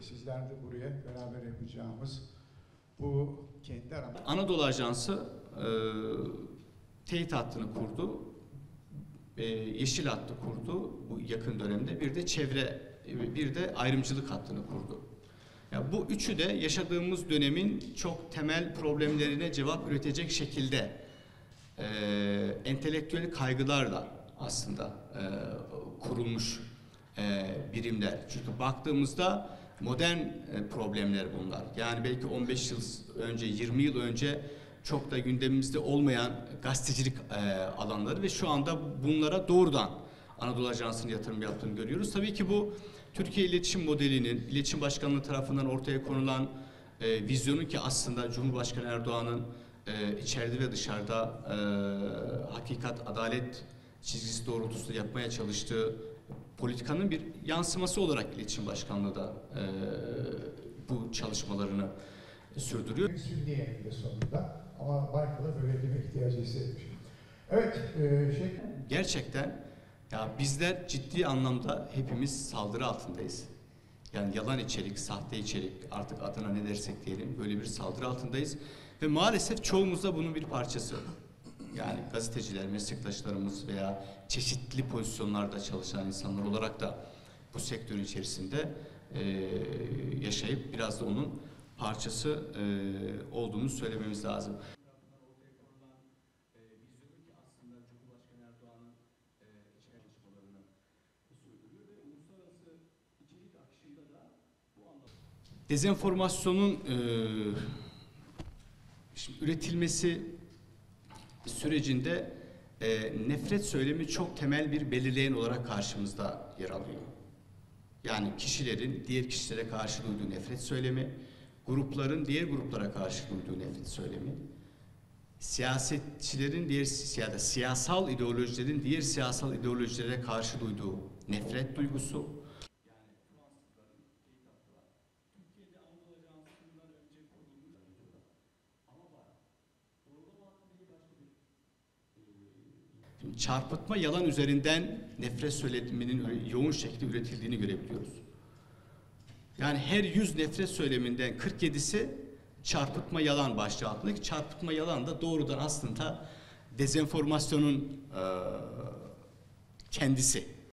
sizler de buraya beraber yapacağımız bu kendi aramızda Anadolu Ajansı e, teyit hattını kurdu. E, yeşil hattı kurdu bu yakın dönemde. Bir de çevre, e, bir de ayrımcılık hattını kurdu. Ya bu üçü de yaşadığımız dönemin çok temel problemlerine cevap üretecek şekilde e, entelektüel kaygılarla aslında e, kurulmuş e, birimler. Çünkü baktığımızda modern e, problemler bunlar. Yani belki 15 yıl önce, 20 yıl önce çok da gündemimizde olmayan gazetecilik e, alanları ve şu anda bunlara doğrudan Anadolu Ajansı'nın yatırım yaptığını görüyoruz. Tabii ki bu Türkiye İletişim Modeli'nin, İletişim Başkanlığı tarafından ortaya konulan e, vizyonu ki aslında Cumhurbaşkanı Erdoğan'ın e, içeride ve dışarıda e, hakikat, adalet çizgisi doğrultusunda yapmaya çalıştığı politikanın bir yansıması olarak İletişim Başkanlığı da e, bu çalışmalarını sürdürüyor. Sünniye sonunda ama Baykal'a böyle deme ihtiyacı hissetmiş. Evet, e, şey, Gerçekten ya bizler ciddi anlamda hepimiz saldırı altındayız. Yani yalan içerik, sahte içerik artık adına ne dersek diyelim böyle bir saldırı altındayız. Ve maalesef çoğumuz da bunun bir parçası. Yani gazeteciler, meslektaşlarımız veya çeşitli pozisyonlarda çalışan insanlar olarak da bu sektörün içerisinde eee, yaşayıp biraz da onun parçası eee olduğunu söylememiz lazım. Dezenformasyonun e, şimdi üretilmesi sürecinde e, nefret söylemi çok temel bir belirleyen olarak karşımızda yer alıyor. Yani kişilerin diğer kişilere karşı duyduğu nefret söylemi, grupların diğer gruplara karşı duyduğu nefret söylemi, siyasetçilerin diğer ya da siyasal ideolojilerin diğer siyasal ideolojilere karşı duyduğu nefret duygusu, Şimdi çarpıtma yalan üzerinden nefret söyleminin öyle yoğun şekilde üretildiğini görebiliyoruz. Yani her 100 nefret söyleminden 47'si çarpıtma yalan başlığı altındaki çarpıtma yalan da doğrudan aslında dezenformasyonun eee, kendisi.